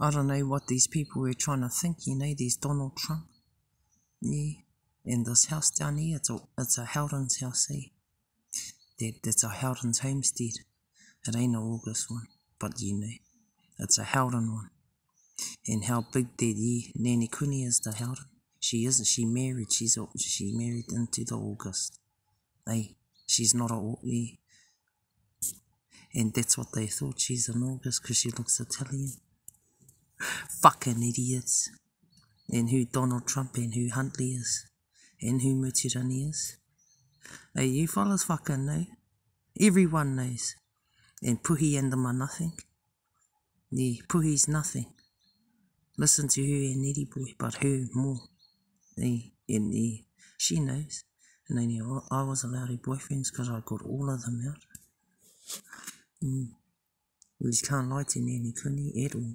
I don't know what these people were trying to think, you know, these Donald Trump. Yeah. And this house down here, it's a, it's a Howden's house, eh? That, that's a Howden's homestead. It ain't a August one, but you know, it's a Howden one. And how big that yeah, Nanny Kuni is the Howden. She isn't, she married, she's a, she married into the August. Eh? She's not a, yeah. And that's what they thought, she's an August because she looks Italian. Fucking idiots. And who Donald Trump and who Huntley is. And who Mutirani is. Hey, you fellas fucking know. Everyone knows. And Puhi and them are nothing. Yeah, Puhi's nothing. Listen to her and Eddie Boy, but her more. Yeah, and yeah, she knows. And then yeah, I was allowed her boyfriends because I got all of them out. Mm. Just can't lie to Nanny Kuni at all.